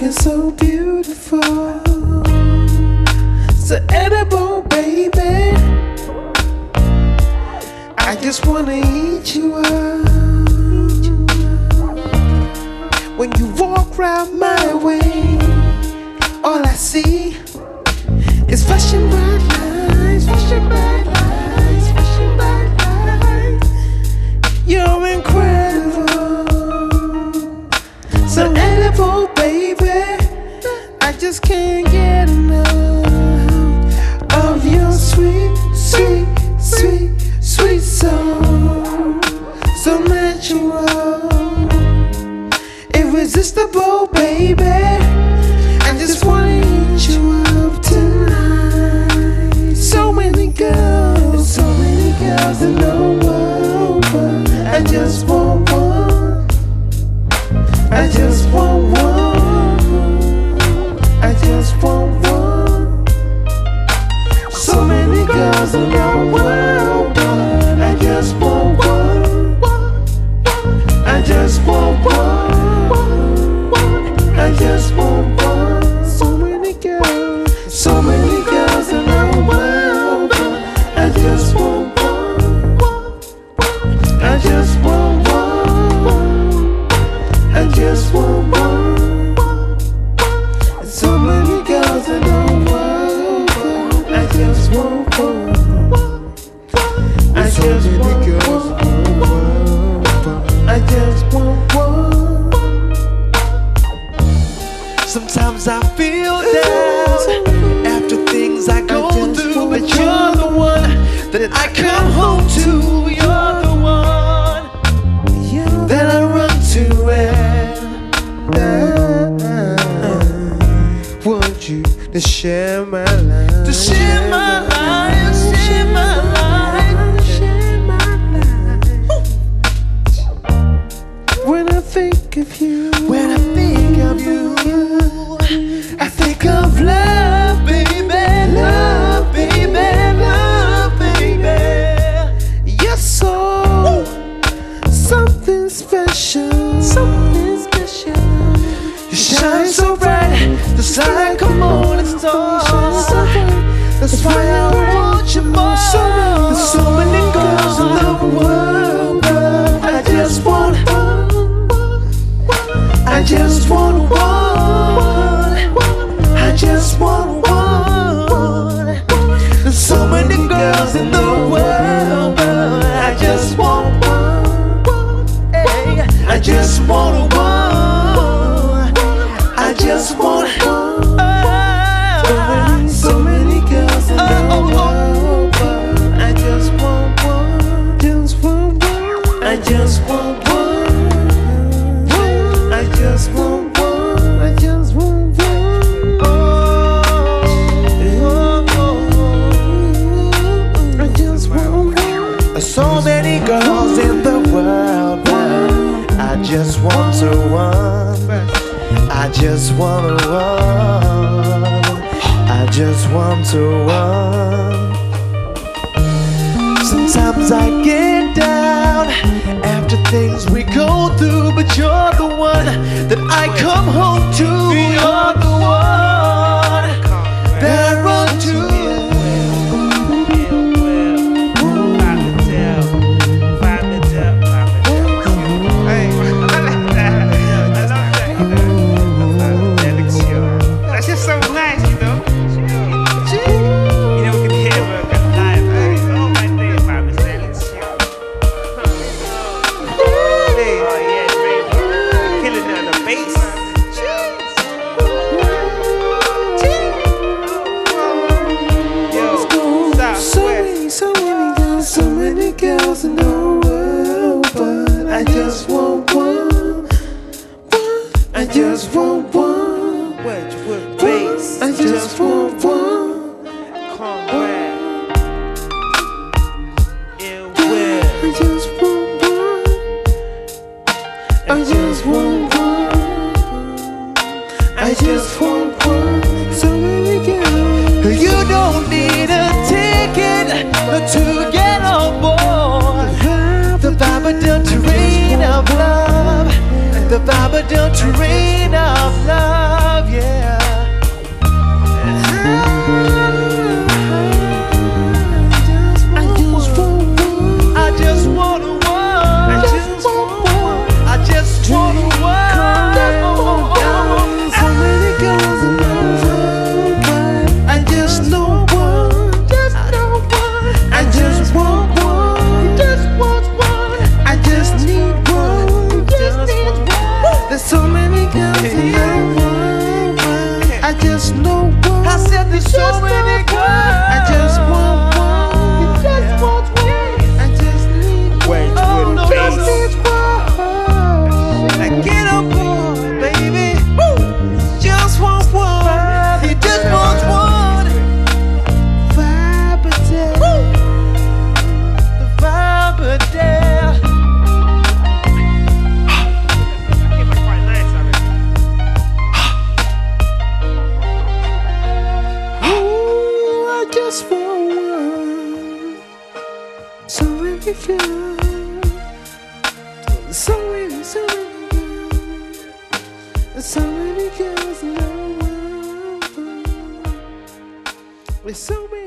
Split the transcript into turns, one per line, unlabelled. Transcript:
looking so beautiful. So edible, baby. I just wanna eat you up. When you walk round my way, all I see is flashing bright lights, flashing bright just can't get enough of your sweet, sweet, sweet, sweet soul. So natural, irresistible, baby. I just wanna eat you up tonight. So many girls, so many girls in the world, but I just want one. I just want one.
Sometimes I feel down after things I go through, but you're the one that I come home to. You're the one that I run to, and
Want you to share my life,
to share my life, share my life.
share my life. When I think of you, something special, something special.
You shine so bright, just like a morning star. That's why I want you more. There's so many girls I just want to run. I just want to run. Sometimes I get down after things we go through, but you're the one that I come home to.
Just want one.
Wedgewood bass.
I just want one.
Conrad. Ill Will.
I just want one. I just want one. I just want one. So many girls.
You don't need a ticket to get on board. The Babadon train of love. The train of
but I just. I
said there's
so many girls. So many girls in the world. There's so many.